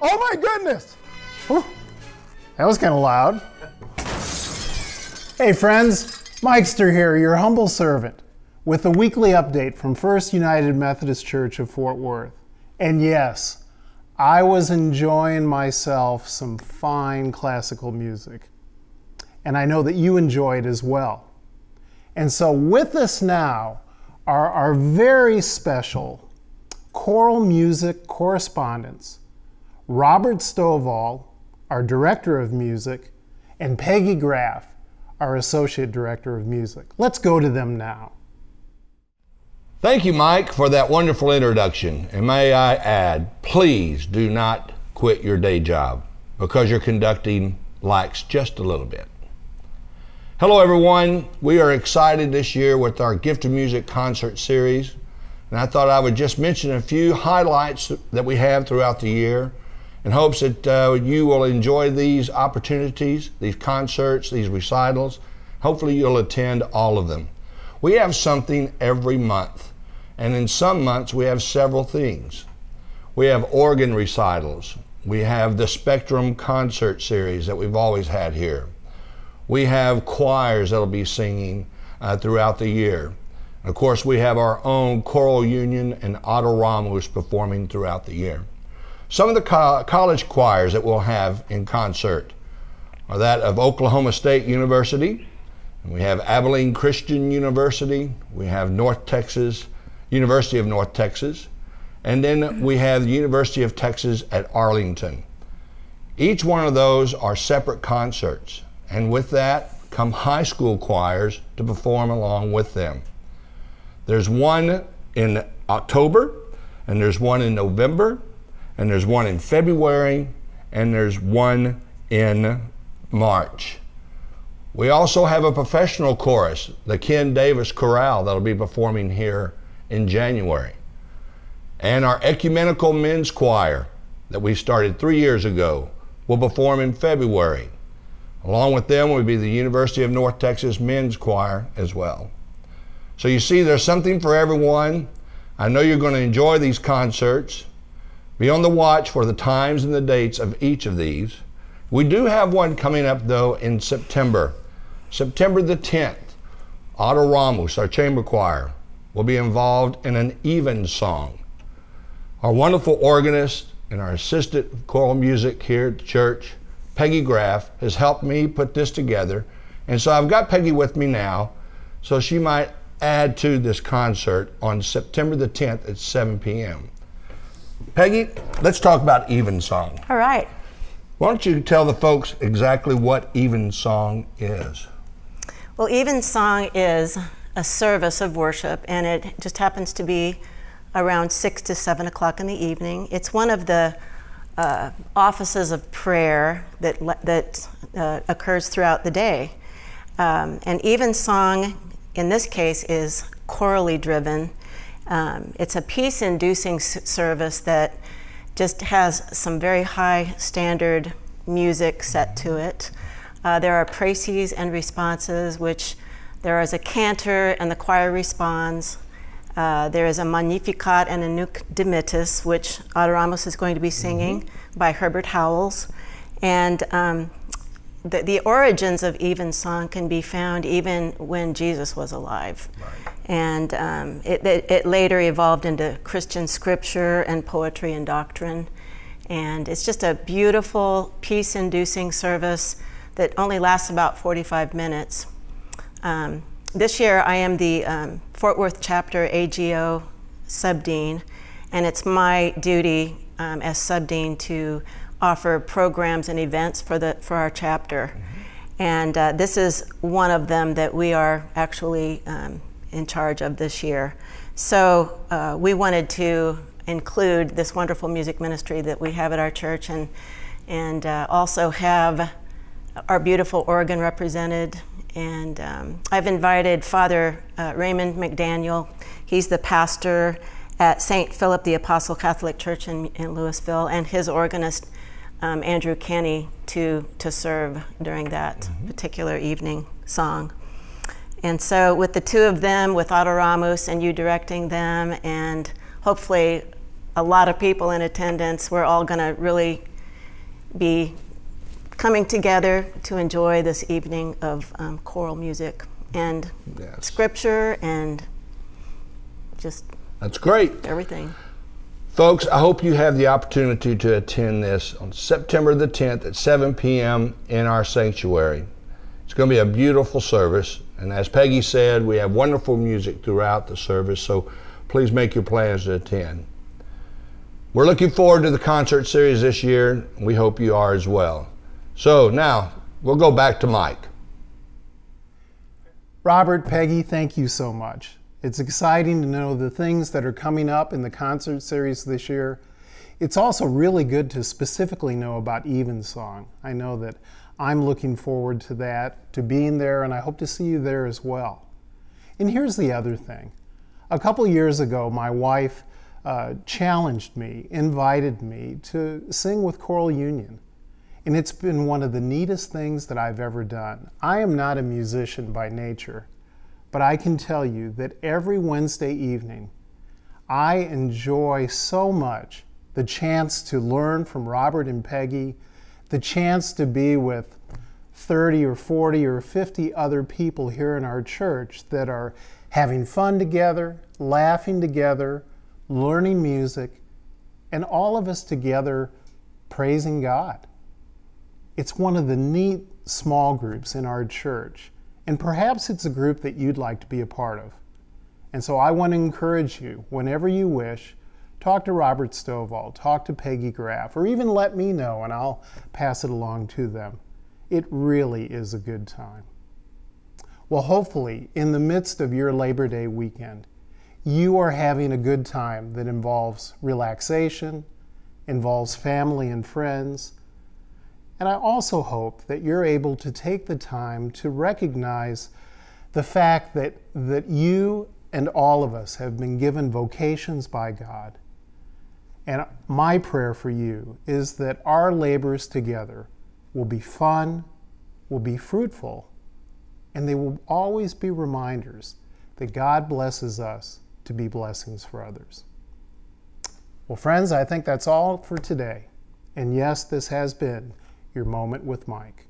Oh my goodness! That was kind of loud. Hey friends, Mikester here, your humble servant, with a weekly update from First United Methodist Church of Fort Worth. And yes, I was enjoying myself some fine classical music. And I know that you enjoyed it as well. And so, with us now are our very special choral music correspondents, Robert Stovall, our director of music, and Peggy Graff, our associate director of music. Let's go to them now. Thank you, Mike, for that wonderful introduction. And may I add, please do not quit your day job because your conducting lacks just a little bit. Hello, everyone. We are excited this year with our Gift of Music concert series. And I thought I would just mention a few highlights that we have throughout the year in hopes that uh, you will enjoy these opportunities, these concerts, these recitals. Hopefully, you'll attend all of them. We have something every month, and in some months, we have several things. We have organ recitals, we have the Spectrum concert series that we've always had here. We have choirs that'll be singing uh, throughout the year. Of course, we have our own choral union and Adoramus performing throughout the year. Some of the co- college choirs that we'll have in concert are that of Oklahoma State University, we have Abilene Christian University, we have North Texas, University of North Texas, and then we have the University of Texas at Arlington. Each one of those are separate concerts. And with that come high school choirs to perform along with them. There's one in October, and there's one in November, and there's one in February, and there's one in March. We also have a professional chorus, the Ken Davis Chorale, that'll be performing here in January. And our ecumenical men's choir that we started three years ago will perform in February. Along with them will be the University of North Texas Men's Choir as well. So you see, there's something for everyone. I know you're going to enjoy these concerts. Be on the watch for the times and the dates of each of these. We do have one coming up, though, in September. September the 10th, Adoramus, our chamber choir, will be involved in an evensong. Our wonderful organist and our assistant choral music here at the church Peggy Graff has helped me put this together. And so I've got Peggy with me now, so she might add to this concert on September the 10th at 7 p.m. Peggy, let's talk about Evensong. All right. Why don't you tell the folks exactly what Evensong is? Well, Evensong is a service of worship, and it just happens to be around 6 to 7 o'clock in the evening. It's one of the uh, offices of prayer that, that uh, occurs throughout the day. Um, and evensong, in this case, is chorally driven. Um, it's a peace inducing service that just has some very high standard music set to it. Uh, there are preces and responses, which there is a cantor and the choir responds. Uh, there is a Magnificat and a Nunc Dimittis, which Adoramus is going to be singing mm-hmm. by Herbert Howells. And um, the, the, origins of evensong can be found even when Jesus was alive. Right. And um, it, it, it, later evolved into Christian scripture and poetry and doctrine. And it's just a beautiful, peace inducing service that only lasts about 45 minutes. Um, this year I am the um, Fort Worth chapter AGO subdean, and it's my duty um, as subdean to offer programs and events for the for our chapter. Mm-hmm. And uh, this is one of them that we are actually um, in charge of this year. So uh, we wanted to include this wonderful music ministry that we have at our church, and and uh, also have our beautiful organ represented and um, I've invited Father uh, Raymond McDaniel. He's the pastor at St. Philip the Apostle Catholic Church in, in Lewisville, and his organist, um, Andrew Kenny, to, to serve during that mm-hmm. particular evening song. And so, with the two of them, with Adoramus and you directing them, and hopefully a lot of people in attendance, we're all going to really be coming together to enjoy this evening of um, choral music and Yes. scripture and just That's great. everything. Folks, I hope you have the opportunity to attend this on September the 10th at 7 p.m. in our sanctuary. It's going to be a beautiful service. And as Peggy said, we have wonderful music throughout the service, so please make your plans to attend. We're looking forward to the concert series this year. We hope you are as well. So now we'll go back to Mike. Robert, Peggy, thank you so much. It's exciting to know the things that are coming up in the concert series this year. It's also really good to specifically know about Evensong. I know that I'm looking forward to that, to being there, and I hope to see you there as well. And here's the other thing. A couple years ago, my wife uh, challenged me, invited me to sing with Choral Union. And it's been one of the neatest things that I've ever done. I am not a musician by nature, but I can tell you that every Wednesday evening, I enjoy so much the chance to learn from Robert and Peggy, the chance to be with 30 or 40 or 50 other people here in our church that are having fun together, laughing together, learning music, and all of us together praising God. It's one of the neat small groups in our church, and perhaps it's a group that you'd like to be a part of. And so I want to encourage you, whenever you wish, talk to Robert Stovall, talk to Peggy Graff, or even let me know and I'll pass it along to them. It really is a good time. Well, hopefully, in the midst of your Labor Day weekend, you are having a good time that involves relaxation, involves family and friends. And I also hope that you're able to take the time to recognize the fact that, that you and all of us have been given vocations by God. And my prayer for you is that our labors together will be fun, will be fruitful, and they will always be reminders that God blesses us to be blessings for others. Well, friends, I think that's all for today. And yes, this has been your moment with Mike.